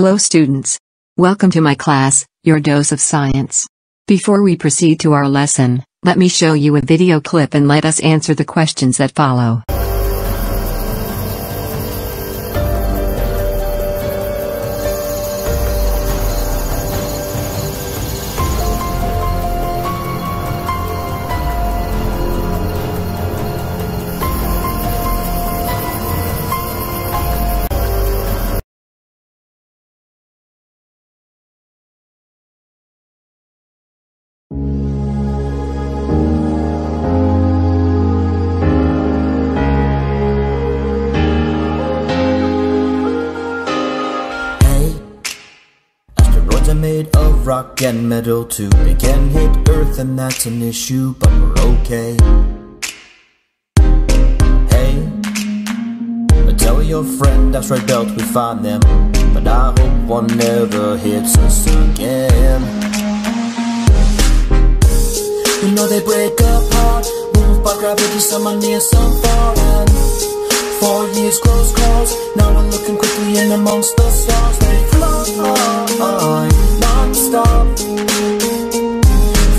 Hello students. Welcome to my class, your dose of science. Before we proceed to our lesson, let me show you a video clip and let us answer the questions that follow. Made of rock and metal too. They can hit Earth, and that's an issue, but we're okay. Hey, tell your friend asteroid belt we find them, but I hope one never hits us again. You know they break apart, moved by gravity, some are near, some far, and Four years close calls, now we're looking quickly in amongst the stars. They fly non-stop.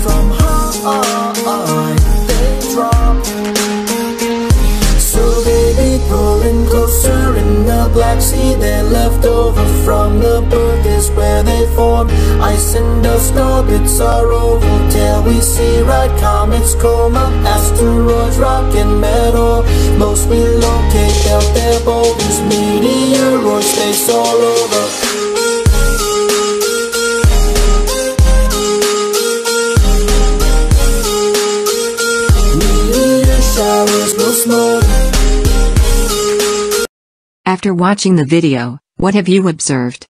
From high, they drop. So baby, pulling closer in the Black Sea. They're left over from the birth is where they form. Ice and dust orbits are oval till we see right comets, coma, asteroids, rock and metal. Most relocate out their boulders, meteoroid space all over. After watching the video, what have you observed?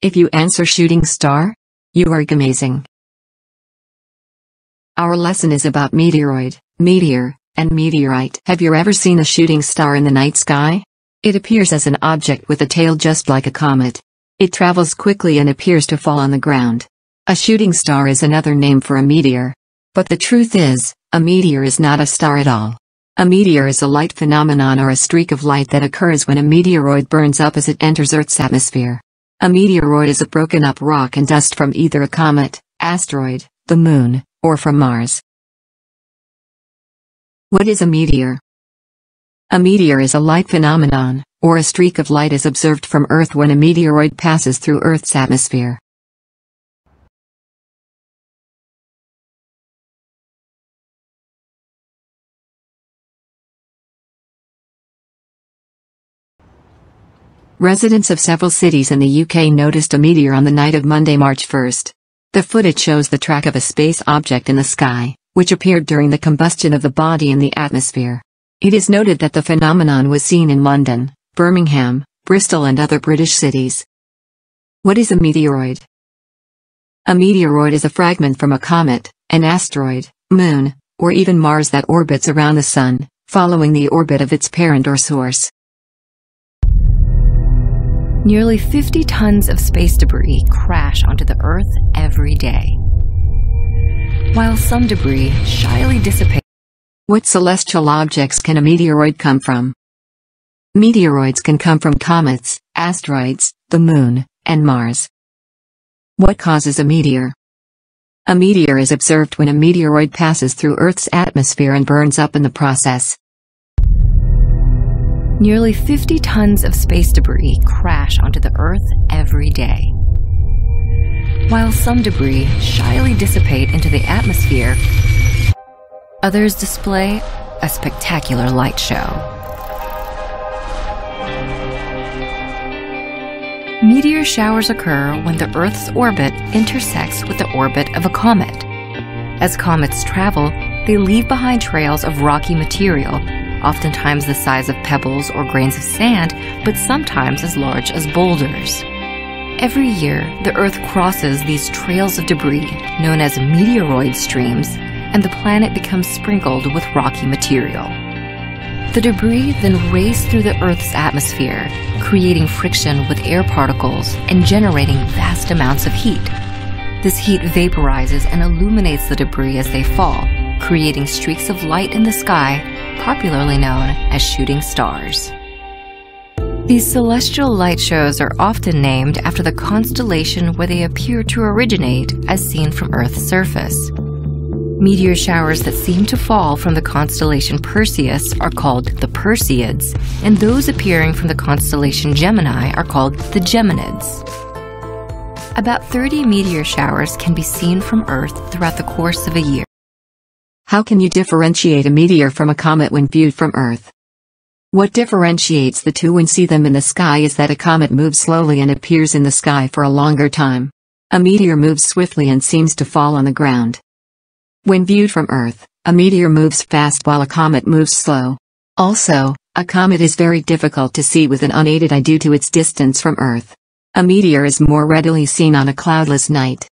If you answer shooting star, you are amazing. Our lesson is about meteoroid, meteor, and meteorite. Have you ever seen a shooting star in the night sky? It appears as an object with a tail just like a comet. It travels quickly and appears to fall on the ground. A shooting star is another name for a meteor. But the truth is, a meteor is not a star at all. A meteor is a light phenomenon or a streak of light that occurs when a meteoroid burns up as it enters Earth's atmosphere. A meteoroid is a broken up rock and dust from either a comet, asteroid, the moon, or from Mars. What is a meteor? A meteor is a light phenomenon, or a streak of light is observed from Earth when a meteoroid passes through Earth's atmosphere. Residents of several cities in the UK noticed a meteor on the night of Monday, March 1. The footage shows the track of a space object in the sky, which appeared during the combustion of the body in the atmosphere. It is noted that the phenomenon was seen in London, Birmingham, Bristol and other British cities. What is a meteoroid? A meteoroid is a fragment from a comet, an asteroid, moon, or even Mars that orbits around the Sun, following the orbit of its parent or source. Nearly 50 tons of space debris crash onto the Earth every day. While some debris shyly dissipate, What celestial objects can a meteoroid come from? Meteoroids can come from comets, asteroids, the moon, and Mars. What causes a meteor? A meteor is observed when a meteoroid passes through Earth's atmosphere and burns up in the process. Nearly 50 tons of space debris crash onto the Earth every day. While some debris shyly dissipate into the atmosphere, others display a spectacular light show. Meteor showers occur when the Earth's orbit intersects with the orbit of a comet. As comets travel, they leave behind trails of rocky material, oftentimes the size of pebbles or grains of sand, but sometimes as large as boulders. Every year, the Earth crosses these trails of debris, known as meteoroid streams, and the planet becomes sprinkled with rocky material. The debris then race through the Earth's atmosphere, creating friction with air particles and generating vast amounts of heat. This heat vaporizes and illuminates the debris as they fall, creating streaks of light in the sky, popularly known as shooting stars. These celestial light shows are often named after the constellation where they appear to originate as seen from Earth's surface. Meteor showers that seem to fall from the constellation Perseus are called the Perseids, and those appearing from the constellation Gemini are called the Geminids. About 30 meteor showers can be seen from Earth throughout the course of a year. How can you differentiate a meteor from a comet when viewed from Earth? What differentiates the two when see them in the sky is that a comet moves slowly and appears in the sky for a longer time. A meteor moves swiftly and seems to fall on the ground. When viewed from Earth, a meteor moves fast while a comet moves slow. Also, a comet is very difficult to see with an unaided eye due to its distance from Earth. A meteor is more readily seen on a cloudless night.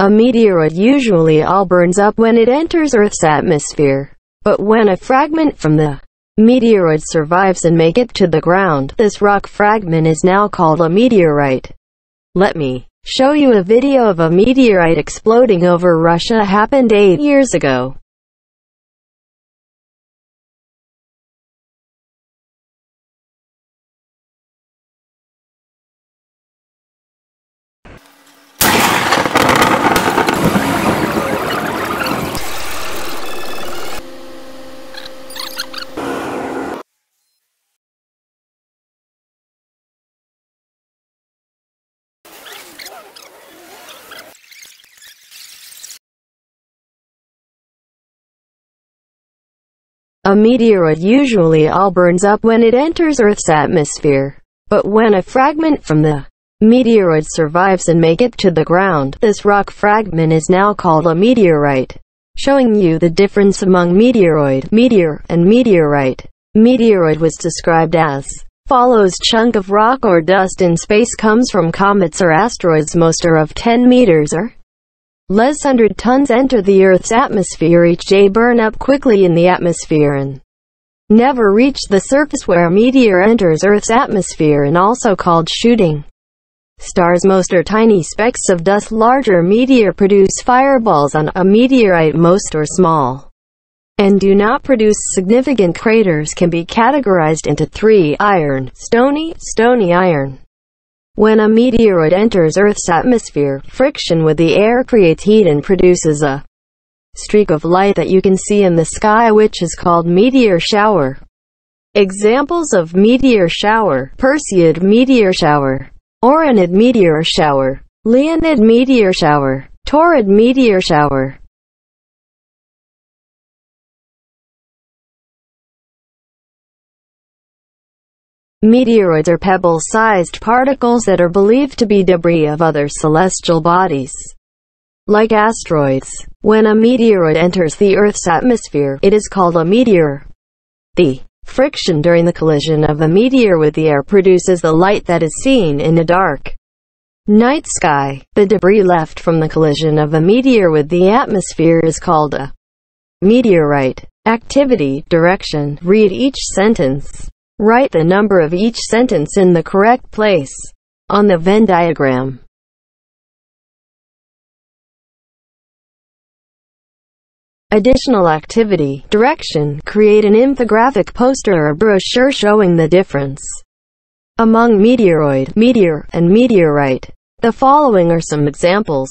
A meteoroid usually all burns up when it enters Earth's atmosphere. But when a fragment from the meteoroid survives and make it to the ground, this rock fragment is now called a meteorite. Let me show you a video of a meteorite exploding over Russia happened eight years ago. A meteoroid usually all burns up when it enters Earth's atmosphere. But when a fragment from the meteoroid survives and make it to the ground, this rock fragment is now called a meteorite. Showing you the difference among meteoroid, meteor, and meteorite. Meteoroid was described as follows chunk of rock or dust in space comes from comets or asteroids most are of 10 meters or Less hundred tons enter the Earth's atmosphere each day burn up quickly in the atmosphere and never reach the surface where a meteor enters Earth's atmosphere and also called shooting. Stars most are tiny specks of dust larger meteor produce fireballs on a meteorite most are small and do not produce significant craters can be categorized into three iron, stony, stony iron, when a meteoroid enters Earth's atmosphere, friction with the air creates heat and produces a streak of light that you can see in the sky which is called meteor shower. Examples of meteor shower, Perseid meteor shower, Orionid meteor shower, Leonid meteor shower, Taurid meteor shower. Meteoroids are pebble-sized particles that are believed to be debris of other celestial bodies. Like asteroids, when a meteoroid enters the Earth's atmosphere, it is called a meteor. The friction during the collision of a meteor with the air produces the light that is seen in the dark night sky. The debris left from the collision of a meteor with the atmosphere is called a meteorite. Activity, direction, read each sentence. Write the number of each sentence in the correct place on the Venn diagram. Additional activity, direction, create an infographic poster or brochure showing the difference among meteoroid, meteor, and meteorite. The following are some examples.